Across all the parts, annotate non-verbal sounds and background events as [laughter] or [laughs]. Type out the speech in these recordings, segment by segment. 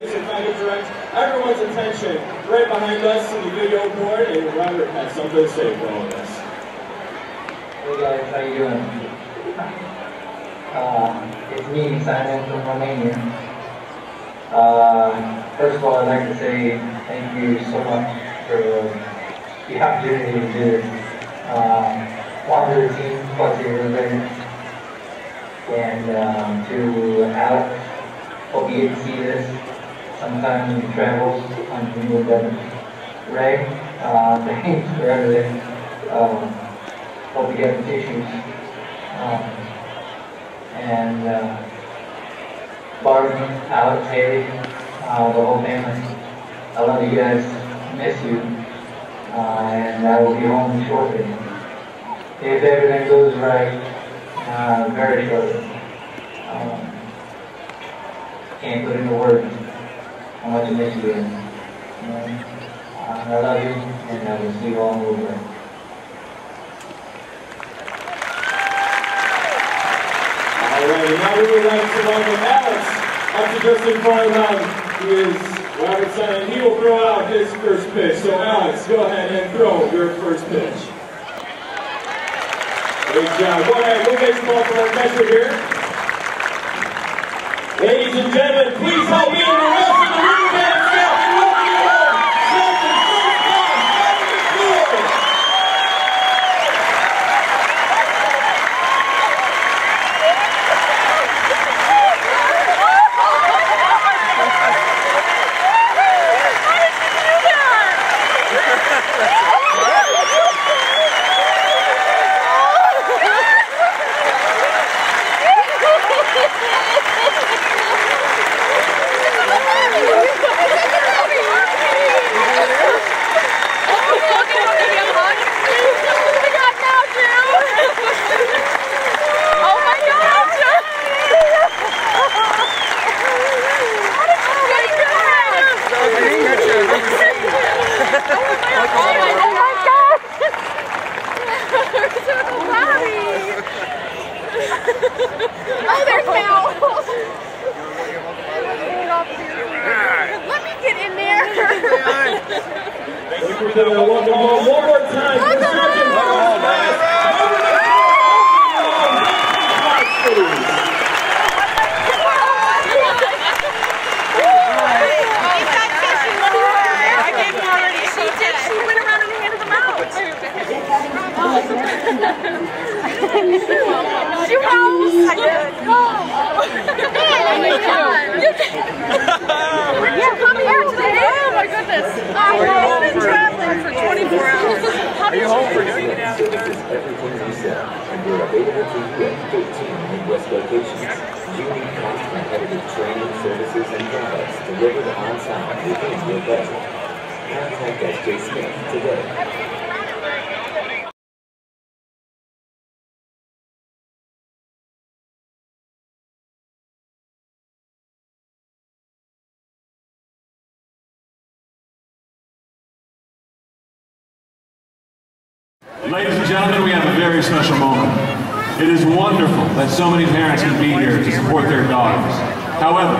to kind of direct everyone's attention right behind us to the video board, and Robert has something to say for all of us. Hey guys, how you doing? Uh, it's me, Simon from Romania. Uh, first of all, I'd like to say thank you so much for the opportunity to do this. Uh, of the team, plus the everybody, and um, to Alex, hope you to see this sometime in travels on the new endeavor. Ray, uh, thanks for everything. Um, hope you get the tissues. Um, and uh, Barbie, Alex, Haley, uh, the whole family. I love you guys. Miss you. Uh, and I will be home shortly. If everything goes right, uh, very shortly. Um, can't put into words much I miss you. And, uh, I love you, and I will see you all over. Now we would like to welcome Alex up to just in. He is and he will throw out his first pitch. So Alex, go ahead and throw your first pitch. Great job. Go ahead, we'll get some from our here. Ladies and gentlemen, please help me in the room Oh, there's Hal. Let me get in there. Thank you for home one more time. Welcome Construction home. First Class, Robert Ford. I gave her already. She did. She went around and handed them out. She. I did. Yeah, come here today. Oh my goodness. I've been traveling for 24 hours. Are you home for and we're available to you at 13 Midwest locations. Unique cost competitive training services and products delivered on time within your budget. Contact S.J. Smith today. Ladies and gentlemen, we have a very special moment. It is wonderful that so many parents can be here to support their daughters. However,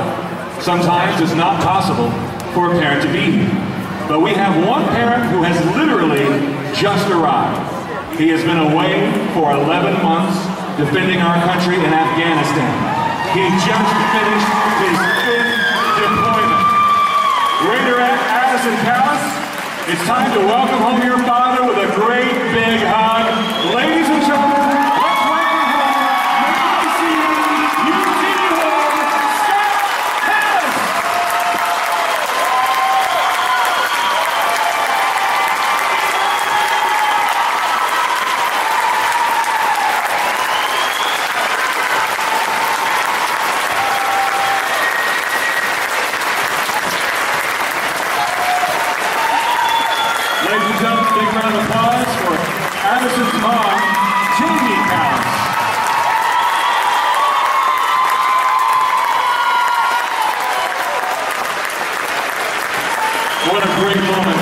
sometimes it's not possible for a parent to be here. But we have one parent who has literally just arrived. He has been away for 11 months defending our country in Afghanistan. He just finished his fifth deployment. Raider Addison Palace, it's time to welcome home your father with a great big hug. Ladies and gentlemen, let's welcome home Navy SEAL, UT Home, Scott Harris. Ladies and gentlemen, big round of applause for Addison's mom, Jamie Palace. What a great moment.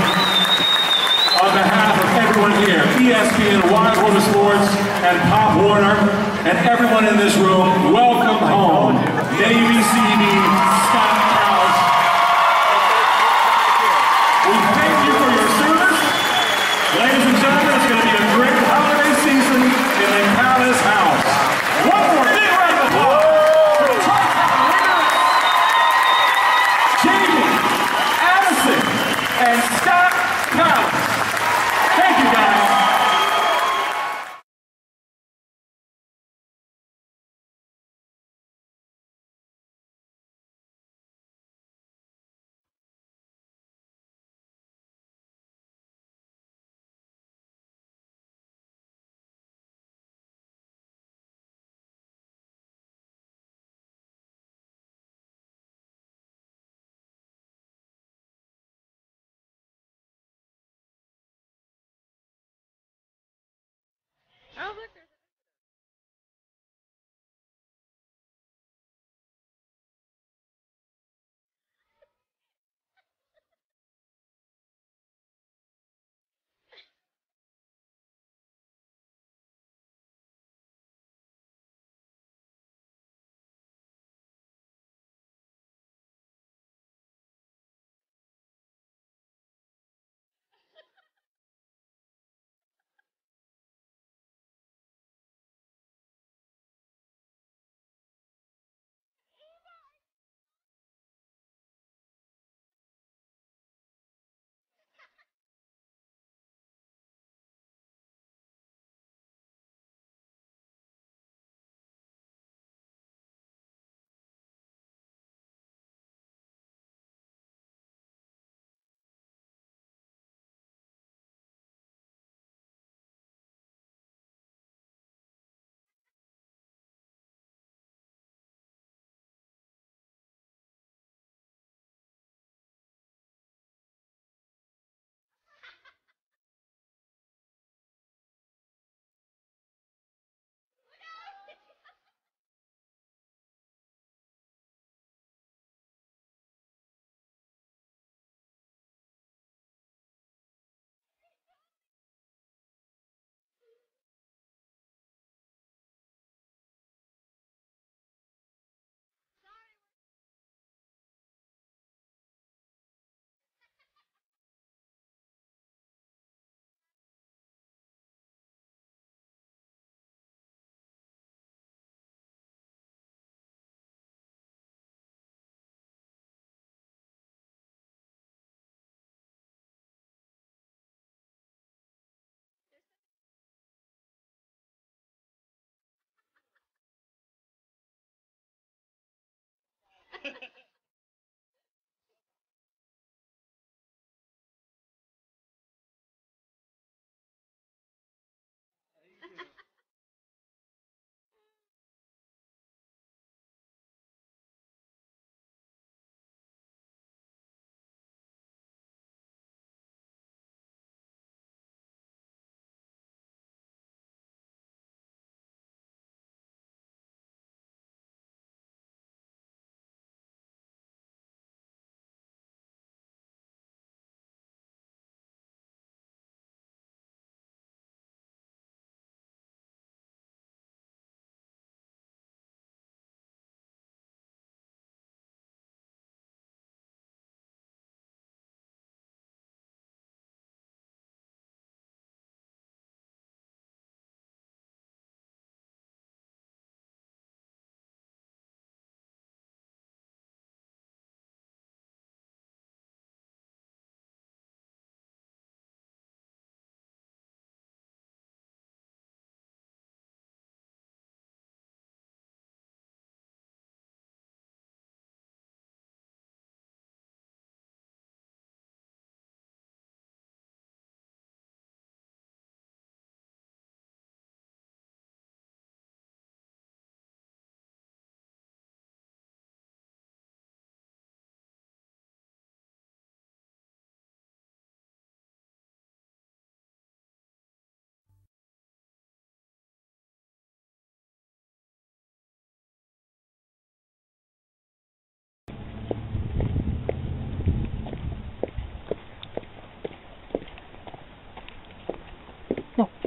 On behalf of everyone here, ESPN, World of Sports, and Pop Warner, and everyone in this room, welcome home, Navy CD, I was like,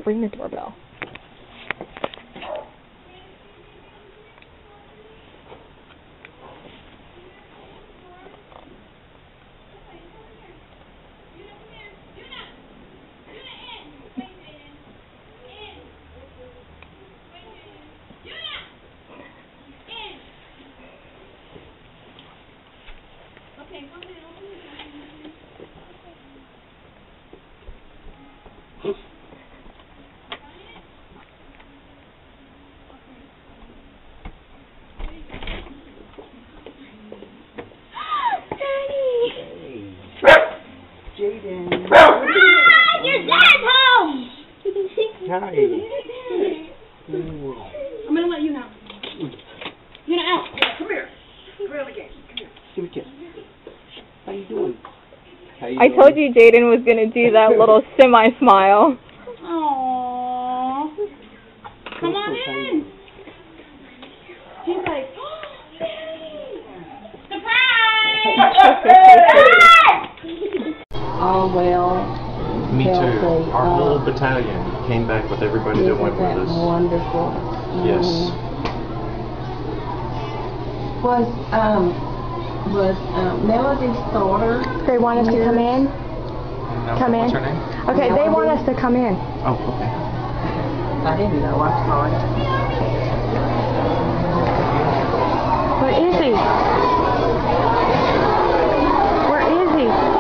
ring the doorbell. I told you Jaden was gonna do that little [laughs] semi smile. Aww. Come on in. He's like, [gasps] surprise! [laughs] Ah! oh well. Me too. Healthy. Our oh. whole battalion came back with everybody Isn't that went with us. Wonderful. Yes. Mm. Was um was, um, Melody's daughter? They want us to come in? No, Come what's in? her name? Okay, they want us to come in. Oh, okay. I didn't know, I'm sorry. Where is he? Where is he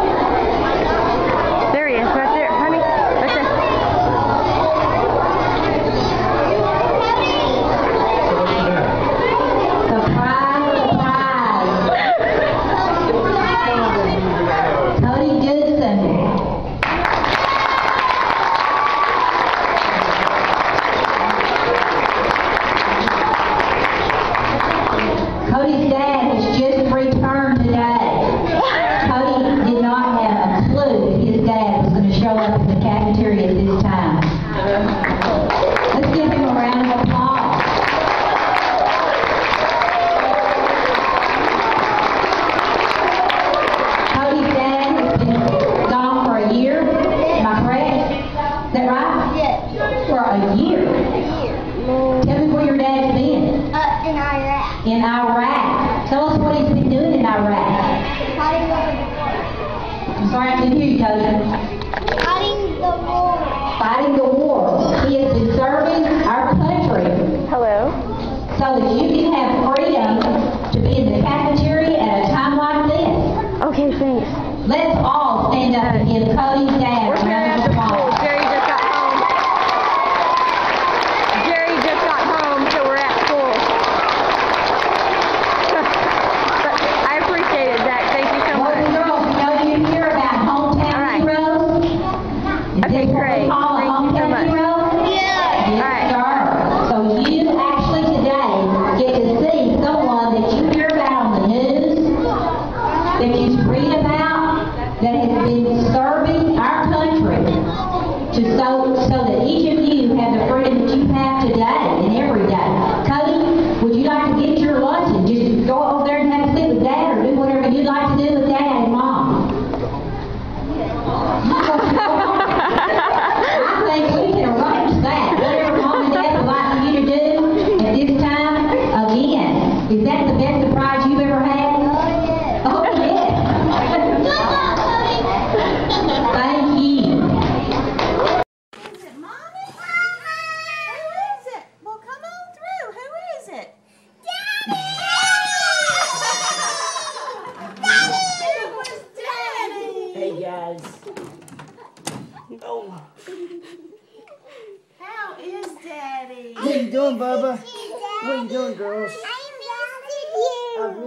In Iraq. Tell us what he's been doing in Iraq. Fighting the I'm sorry I couldn't hear you, Cody. Fighting the war. Fighting the war. He has been serving our country. Hello. So that you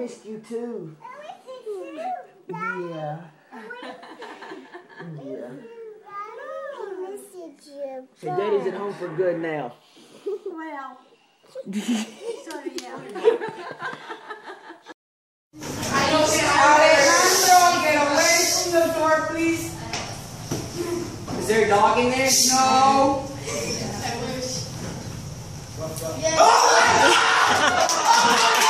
I've missed you too. Yeah. Yeah. I missed So Daddy's at home for good now. Well, so yeah. Alejandro, get away from the door, please. Is there a dog in there? No. I wish. Okay.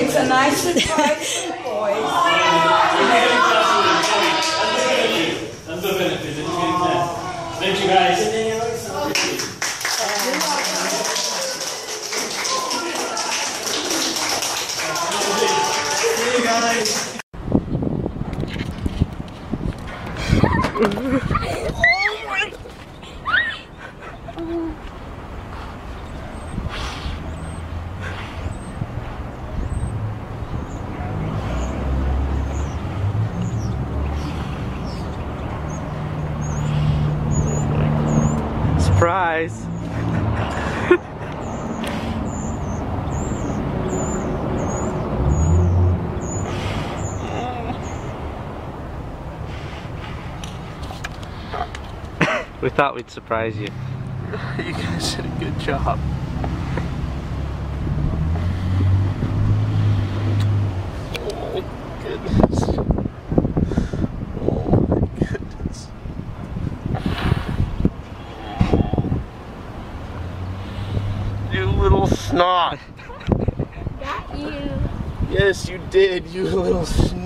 It's a nice surprise for the boys. That's the benefit. Thank you guys. See you guys. [laughs] Surprise! [laughs] we thought we'd surprise you. [laughs] you guys did a good job. Oh goodness. Oh my goodness. You little snot. Got you. Yes, you did, you little snot.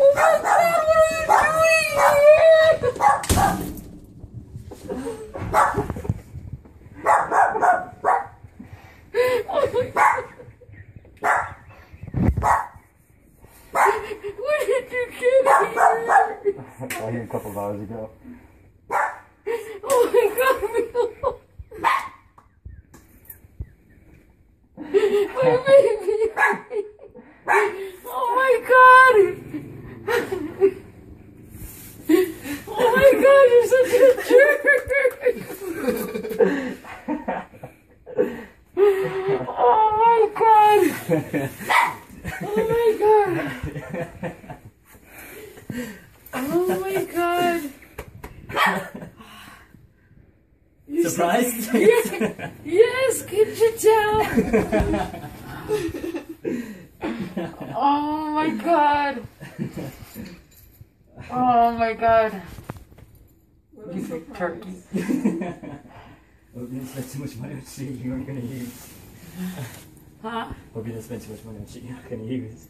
Oh my god, what are you doing here? Oh my god. Where did you get here? Got here [laughs] a couple of hours ago. Oh my god, My baby. Oh my god. Oh my god, you're such a jerk. Oh my god. Oh my god. Oh my god. You're Surprised? so- [laughs] yes, yes, get your towel. Oh my god. Oh my god. You think turkey? Hope you didn't spend too much money on shit you weren't gonna use. Huh? Didn't spend too much money on shit you're not gonna use.